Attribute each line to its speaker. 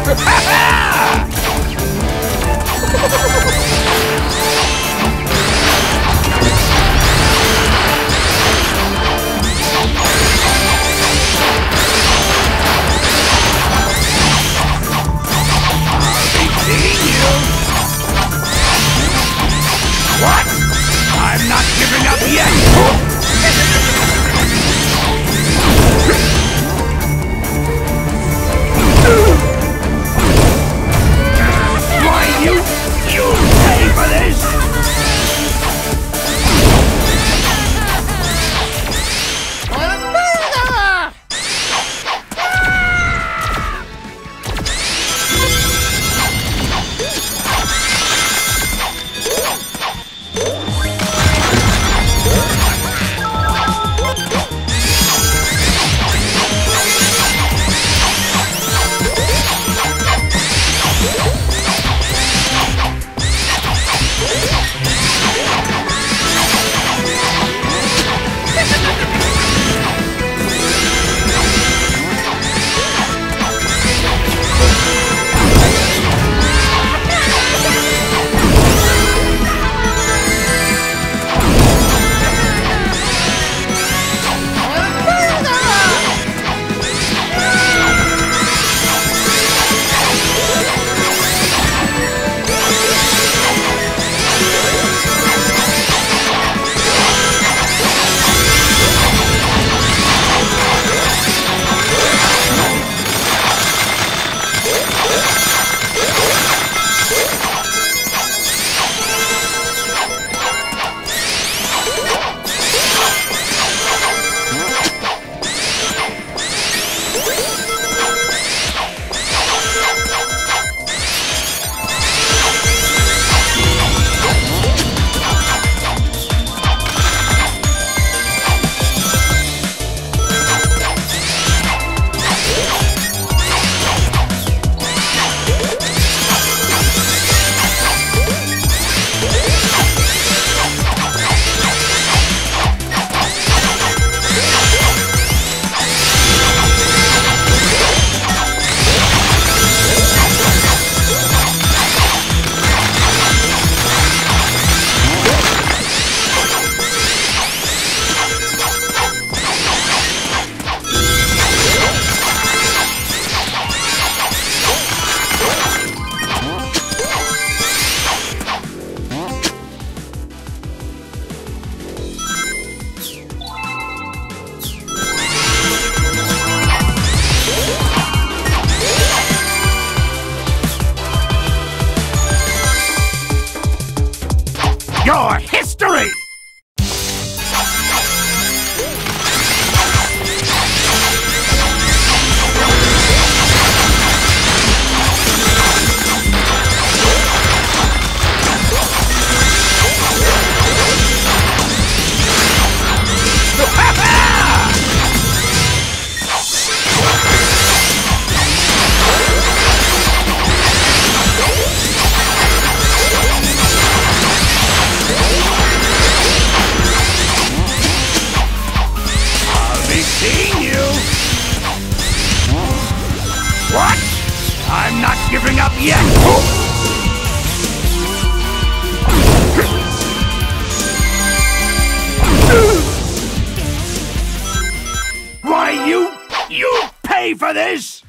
Speaker 1: What? I'm not giving up yet! Why, you... you pay for this!